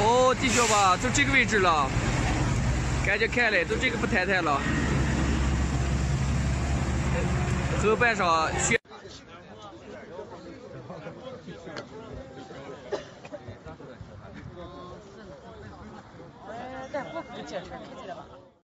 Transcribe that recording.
哦，的确吧，就这个位置了，赶紧看嘞，就这个不太太了。后半上去。